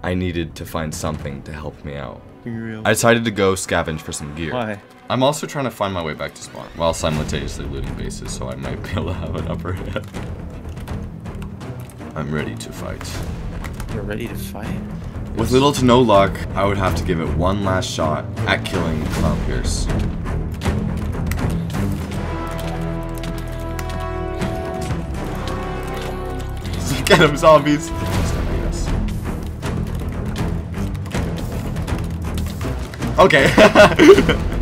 I needed to find something to help me out. Real. I decided to go scavenge for some gear. Why? I'm also trying to find my way back to spawn, while simultaneously looting bases, so I might be able to have an upper hand. I'm ready to fight. You're ready to fight. With little to no luck, I would have to give it one last shot at killing Clown Pierce. Get him, zombies! Okay.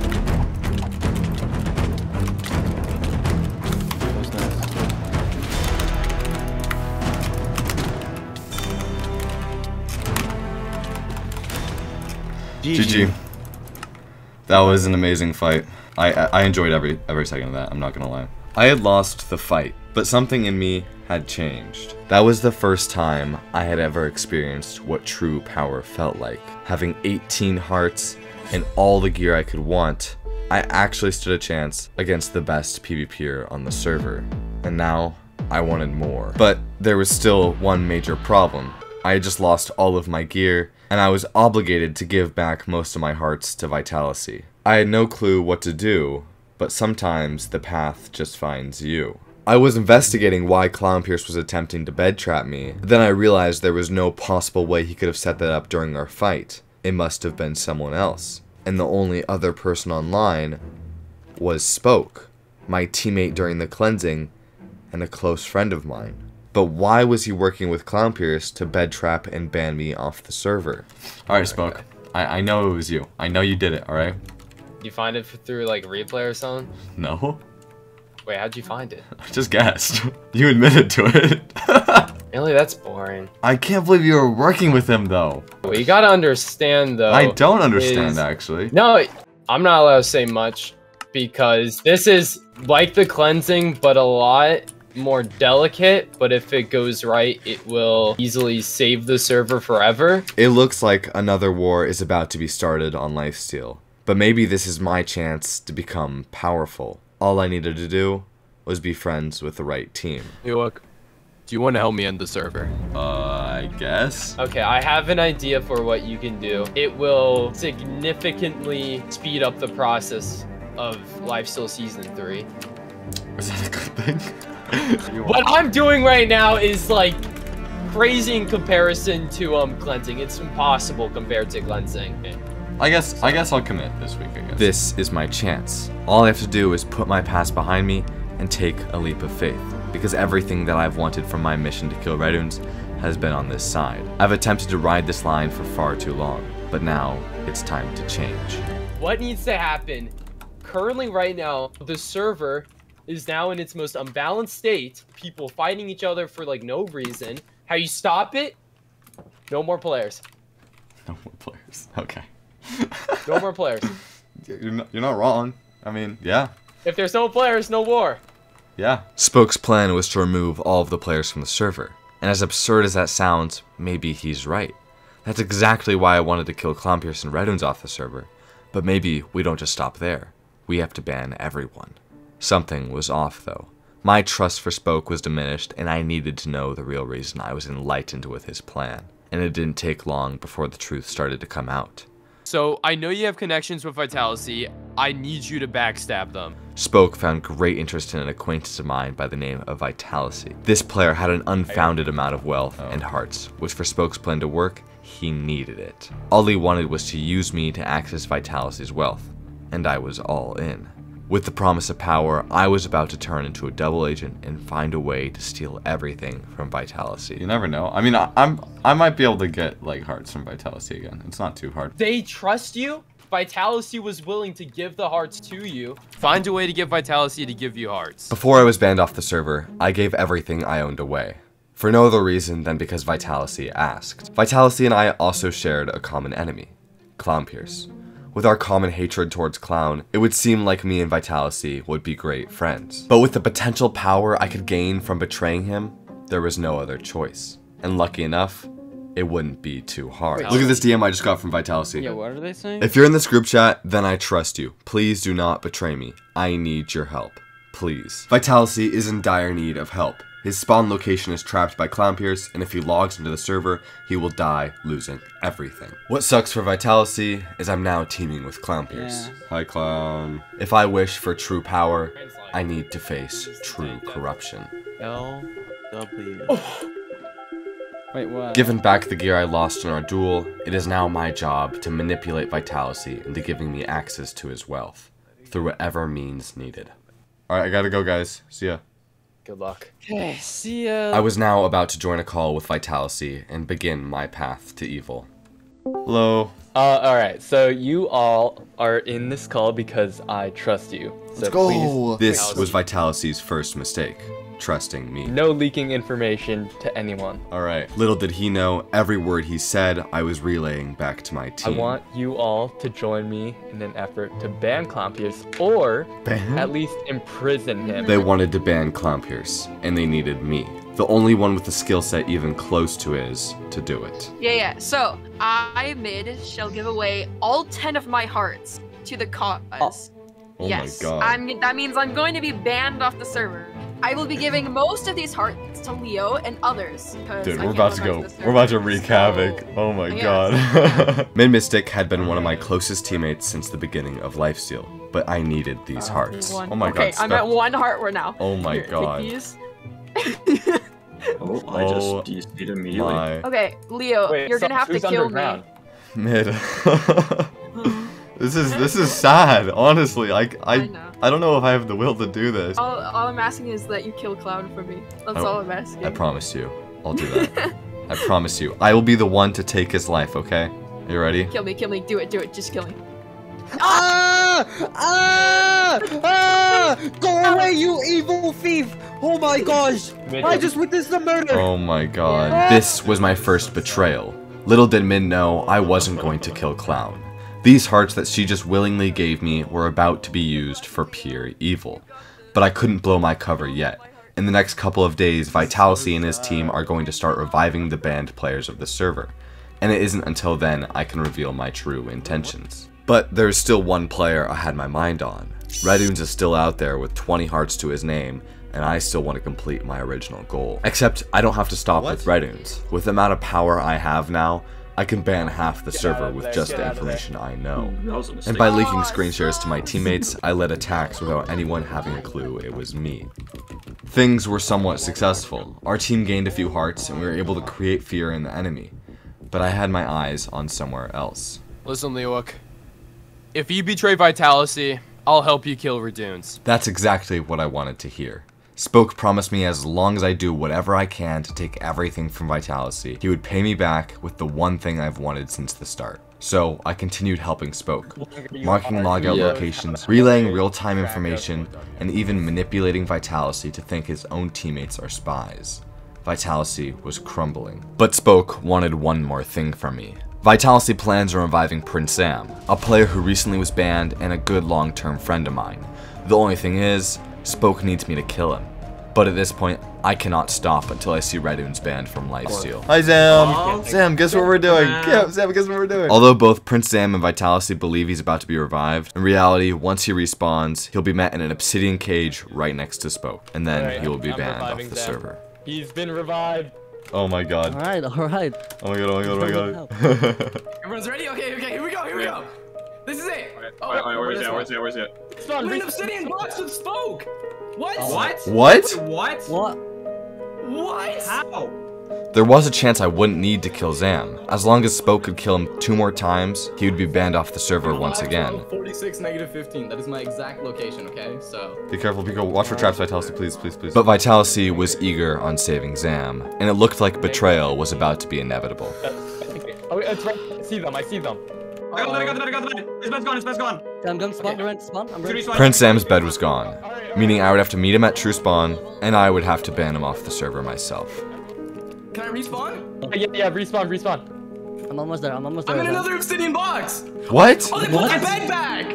GG. That was an amazing fight. I, I enjoyed every every second of that. I'm not gonna lie. I had lost the fight, but something in me had changed. That was the first time I had ever experienced what true power felt like. Having 18 hearts and all the gear I could want, I actually stood a chance against the best PvPer on the server. And now I wanted more. But there was still one major problem. I had just lost all of my gear, and I was obligated to give back most of my hearts to Vitality. I had no clue what to do, but sometimes the path just finds you. I was investigating why Clown Pierce was attempting to bed trap me, then I realized there was no possible way he could have set that up during our fight. It must have been someone else. And the only other person online was Spoke, my teammate during the cleansing, and a close friend of mine. But why was he working with Clown Pierce to bed trap and ban me off the server? Alright, Spoke. I, I know it was you. I know you did it, alright? You find it through like replay or something? No? Wait, how'd you find it? I just guessed. You admitted to it. Really, that's boring. I can't believe you were working with him though. What you gotta understand though. I don't understand is- actually. No, I'm not allowed to say much because this is like the cleansing, but a lot more delicate. But if it goes right, it will easily save the server forever. It looks like another war is about to be started on Lifesteal. But maybe this is my chance to become powerful. All I needed to do was be friends with the right team. Hey, look. Do you want to help me end the server? Uh, I guess. Okay, I have an idea for what you can do. It will significantly speed up the process of Lifesteal Season 3. Is that a good thing? What I'm doing right now is like crazy in comparison to um cleansing. It's impossible compared to cleansing. I guess I guess I'll commit this week, I guess. This is my chance. All I have to do is put my past behind me and take a leap of faith. Because everything that I've wanted from my mission to kill Redunes has been on this side. I've attempted to ride this line for far too long, but now it's time to change. What needs to happen? Currently, right now, the server is now in its most unbalanced state. People fighting each other for like no reason. How you stop it? No more players. No more players. Okay. No more players. You're not, you're not wrong. I mean, yeah. If there's no players, no war. Yeah. Spoke's plan was to remove all of the players from the server. And as absurd as that sounds, maybe he's right. That's exactly why I wanted to kill Clownpierce and Redunes off the server. But maybe we don't just stop there. We have to ban everyone. Something was off though. My trust for Spoke was diminished, and I needed to know the real reason I was enlightened with his plan. And it didn't take long before the truth started to come out. So, I know you have connections with Vitality. I need you to backstab them. Spoke found great interest in an acquaintance of mine by the name of Vitality. This player had an unfounded amount of wealth oh. and hearts, which for Spoke's plan to work, he needed it. All he wanted was to use me to access Vitality's wealth, and I was all in. With the promise of power, I was about to turn into a double agent and find a way to steal everything from Vitality. You never know. I mean, I, I'm I might be able to get like hearts from Vitality again. It's not too hard. They trust you. Vitality was willing to give the hearts to you. Find a way to get Vitality to give you hearts. Before I was banned off the server, I gave everything I owned away. For no other reason than because Vitality asked. Vitality and I also shared a common enemy, Clownpierce. With our common hatred towards Clown, it would seem like me and Vitality would be great friends. But with the potential power I could gain from betraying him, there was no other choice. And lucky enough, it wouldn't be too hard. Wait, Look at this DM I just got from Vitality. Yeah, what are they saying? If you're in this group chat, then I trust you. Please do not betray me. I need your help. Please. Vitality is in dire need of help. His spawn location is trapped by Clownpierce, and if he logs into the server, he will die, losing everything. What sucks for Vitality is I'm now teaming with Clownpierce. Yeah. Hi, Clown. If I wish for true power, I need to face true corruption. L W. Oh. Wait, what? Given back the gear I lost in our duel, it is now my job to manipulate Vitality into giving me access to his wealth, through whatever means needed. Alright, I gotta go, guys. See ya. Good luck. Okay, see ya. I was now about to join a call with Vitality and begin my path to evil. Hello. Uh, alright, so you all are in this call because I trust you. So please, This was Vitality's first mistake, trusting me. no leaking information to anyone. Alright. Little did he know, every word he said, I was relaying back to my team. I want you all to join me in an effort to ban Clownpierce or Ban? at least imprison him. They wanted to ban Clownpierce, and they needed me. The only one with the skill set even close to his to do it. Yeah, yeah. So I, mid, shall give away all ten of my hearts to the cause. Oh, oh yes, my god. I'm. That means I'm going to be banned off the server. I will be giving most of these hearts to Leo and others. Dude, we're about to go. We're about to wreak havoc. Oh my Yeah. god. Mid Mystic had been one of my closest teammates since the beginning of Lifesteal, but I needed these uh, hearts. One. Oh my okay, god. I'm at one heart right now. Oh my Here, take god. these. Oh, I Oh just DC'd immediately. my. Okay, Leo, Wait, you're so gonna have to kill me. Mid. Hmm. this is this is sad. Honestly, I I know. I don't know if I have the will to do this. All, all I'm asking is that you kill Cloud for me. That's I- all I'm asking. I promise you, I'll do that. I promise you, I will be the one to take his life. Okay? Are you ready? Kill me, kill me, do it, do it, just kill me. Ah! Ah! Ah! Go away, you evil thief! Oh my gosh! I just witnessed a murder! Oh my god. This was my first betrayal. Little did Mid know I wasn't going to kill Clown. These hearts that she just willingly gave me were about to be used for pure evil. But I couldn't blow my cover yet. In the next couple of days, Vitality and his team are going to start reviving the banned players of the server. And it isn't until then I can reveal my true intentions. But there's still one player I had my mind on. Redunes is still out there with 20 hearts to his name, and I still want to complete my original goal. Except I don't have to stop with Redunes. With the amount of power I have now, I can ban half the server with just the information I know. That was a And by leaking screen shares to my teammates, I led attacks without anyone having a clue it was me. Things were somewhat successful. Our team gained a few hearts, and we were able to create fear in the enemy. But I had my eyes on somewhere else. Listen, Leowook. If you betray Vitality, I'll help you kill Redunes. That's exactly what I wanted to hear. Spoke promised me as long as I do whatever I can to take everything from Vitality, he would pay me back with the one thing I've wanted since the start. So I continued helping Spoke, marking logout Yeah. locations, relaying real-time information, and even manipulating Vitality to think his own teammates are spies. Vitality was crumbling. But Spoke wanted one more thing from me. Vitality plans on reviving Prince Zam, a player who recently was banned and a good long-term friend of mine. The only thing is, Spoke needs me to kill him. But at this point, I cannot stop until I see Redunes banned from Lifesteal. Hi Zam! Oh, Zam, guess what we're doing? Yeah, Zam, guess what we're doing? Although both Prince Zam and Vitality believe he's about to be revived, in reality, once he respawns, he'll be met in an obsidian cage right next to Spoke, and then Alright, he will be I'm banned off the Zam. server. He's been revived. Oh my god. Alright, alright. Oh my god, oh my god, oh my god. Everyone's ready? Okay, okay, here we go, here we go. This is it. Oh, Wait, wait, where's this it? Where's it? Where's it? We're in obsidian box with smoke. What? What? What? What? What? What? How? There was a chance I wouldn't need to kill Zam. As long as Spoke could kill him two more times, he would be banned off the server once again. 46, negative 15. That is my exact location, okay? So. Be careful, be careful. Watch for traps, Vitality, please, please, please. But Vitality was eager on saving Zam, and it looked like betrayal was about to be inevitable. Oh, it's right. I see them. I see them. I got the bed, I got the bed, I got the. His bed's gone, his bed's gone. I'm going spawn, okay. spawn, I'm ready. Prince Zam's bed was gone, meaning I would have to meet him at true spawn, and I would have to ban him off the server myself. Can I respawn? Yeah, yeah, respawn, respawn. I'm almost there, I'm almost there. I'm in another obsidian box. What? Oh, they put my bed back.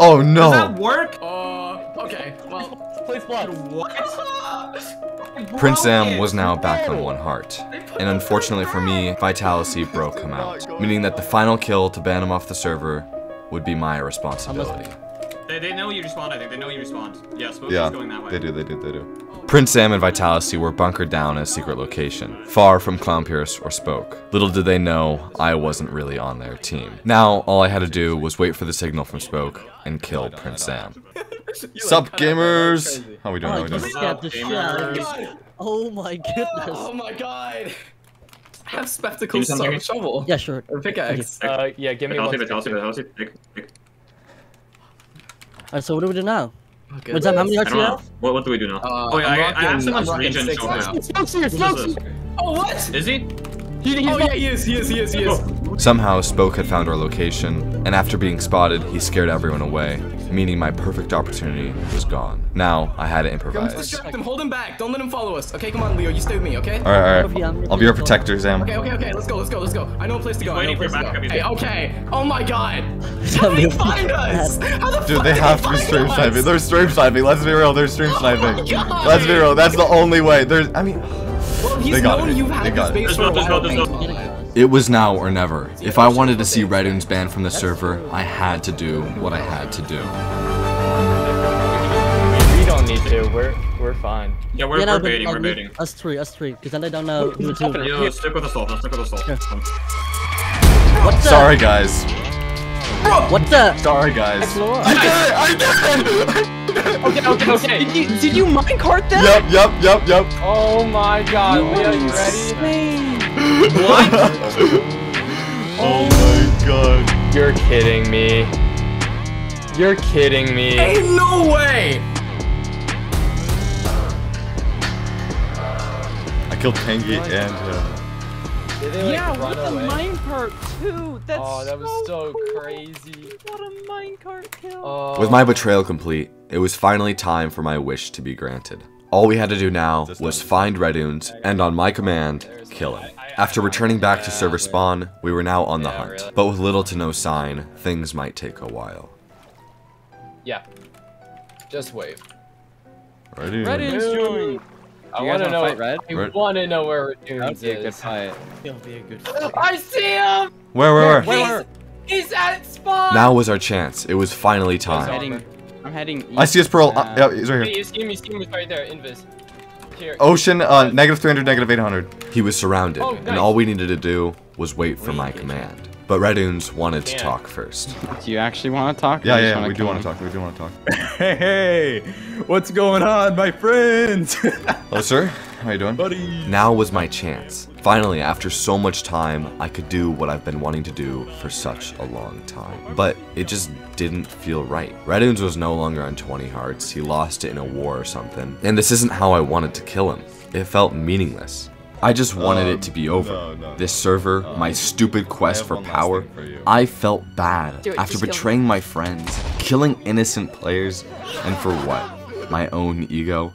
Oh no! Does that work? Uh, okay, well. Please blood. What? Prince Zam was now back on one heart, and unfortunately for me, Vitality broke him out, meaning that the final kill to ban him off the server would be my responsibility. They, they know you respawned, I think. They know you respawned. Yeah, Smokey's Yeah, going that way. they do, they do, they do. Prince Zam and Vitality were bunkered down in a secret location, far from Clown Pierce or Spoke. Little did they know, I wasn't really on their team. Now, all I had to do was wait for the signal from Spoke and kill Prince Zam. Sup, gamers? How we doing? Oh, How we Oh, doing? you scared the shit out of me. Oh my oh goodness. Oh my god. I have spectacles, Can you so send shovel. Yeah, sure. Or pickaxe. Uh, yeah, give me one. Vitality, second. vitality, vitality. Take, take. Alright, so what do we do now? Okay. What's up? How many hearts don't you have? What, what do we do now? Uh, oh yeah, I'm I, I rocking- have someone's I'm rocking region six show now. Smokes here, smokes? Oh, what? Is he? oh, yeah, he is, he is, he is, he is. Somehow, Spoke had found our location, and after being spotted, he scared everyone away, meaning my perfect opportunity was gone. Now, I had to improvise. Come improvise. distract him, hold him back. Don't let him follow us. Okay, come on, Leo, you stay with me, okay? Alright, alright. I'll be your protector, Zam. Okay, okay, okay, let's go, let's go, let's go. I know a place to go. I know waiting for to backup, go. Hey, okay. Oh my god. How did he find us? How the Dude, fuck they did have he to be stream us? sniping. They're stream sniping. Let's be real. They're stream oh sniping. God. Let's be real. That's the only way. There's, I mean, Well, he's They got known it. you've They had got this it. base for a while. There's no- thank God. it was now or never. If I wanted to see Redunes banned from the server, I had to do what I had to do. We don't need to. We're we're fine. Yeah, we're, Yeah, no, we're baiting, like, we're uh, baiting. Us three, us three, because then they don't know who it's who. Yo, stick with the salt, stick with the salt. What the? Sorry, guys. What the? Sorry, guys. I did it! I did it! Okay, okay, okay. Did you did you minecart them? Yup, yup, yup, yup. Oh my god, Leo, you ready? What? oh my god. You're kidding me. You're kidding me. Ain't no way. I killed Pengy and him. Did they, like, Yeah, run with the away? minecart too. That's Oh, that was so cool. crazy. What a minecart kill. Oh. With my betrayal complete, it was finally time for my wish to be granted. All we had to do now was find Redunes, and on my command, kill him. After returning back to server spawn, we were now on the hunt. But with little to no sign, things might take a while. Yeah. Just wait. Ready? Redunes joined. I want to know. wanna fight Red? I want to know where Redunes That'd be a good is. fight. It'll be a good I see him. Where, where, where? He's, he's at spawn. Now was our chance. It was finally time. I'm time. heading. I'm heading. I see his pearl. Uh, uh, yeah, he's right here. You see him. You see. He's right there. Invis. Here. Ocean, uh, negative 300, negative 800. He was surrounded, Oh, and all we needed to do was wait for my command. But Redunes wanted to talk first. Do you actually want to talk? or Yeah, yeah, we do want to talk. We do want to talk. Hey, hey, what's going on, my friends? Hello, sir. How you doing? Buddy. Now was my chance. Finally, after so much time, I could do what I've been wanting to do for such a long time. But it just didn't feel right. Redunes was no longer on 20 hearts. He lost it in a war or something. And this isn't how I wanted to kill him. It felt meaningless. I just wanted it to be over. This server, my stupid quest for power, I felt bad it, after just kill betraying my friends, killing innocent players, and for what? My own ego?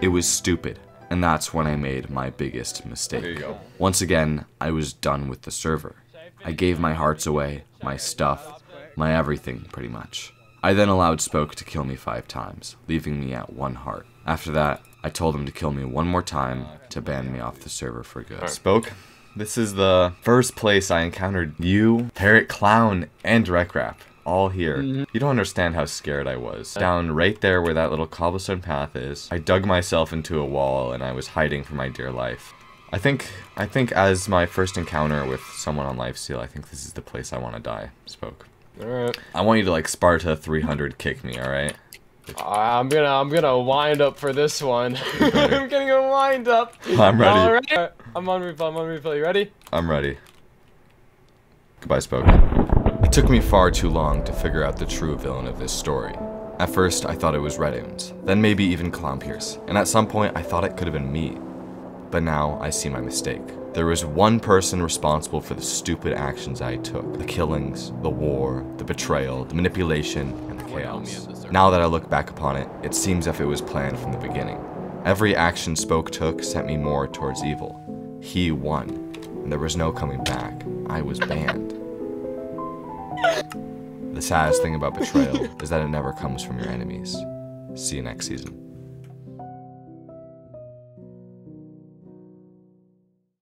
It was stupid. And that's when I made my biggest mistake. Once again, I was done with the server. I gave my hearts away, my stuff, my everything, pretty much. I then allowed Spoke to kill me five times, leaving me at one heart. After that, I told him to kill me one more time to ban me off the server for good. Spoke, this is the first place I encountered you, Parrot Clown, and Rekrap. All here. Mm-hmm. You don't understand how scared I was. Down right there where that little cobblestone path is, I dug myself into a wall and I was hiding for my dear life. I think, I think as my first encounter with someone on Lifesteal, I think this is the place I want to die. Spoke. Alright. I want you to like Sparta 300 kick me, alright? I'm gonna I'm gonna wind up for this one. I'm getting a wind up. I'm ready. Alright. I'm on refill. I'm on refill. You ready? I'm ready. Goodbye, Spoke. It took me far too long to figure out the true villain of this story. At first, I thought it was Redunes, then maybe even Clownpierce, and at some point, I thought it could have been me. But now, I see my mistake. There was one person responsible for the stupid actions I took. The killings, the war, the betrayal, the manipulation, and the chaos. Now that I look back upon it, it seems as if it was planned from the beginning. Every action Spoke took sent me more towards evil. He won, and there was no coming back. I was banned. The saddest thing about betrayal is that it never comes from your enemies. See you next season.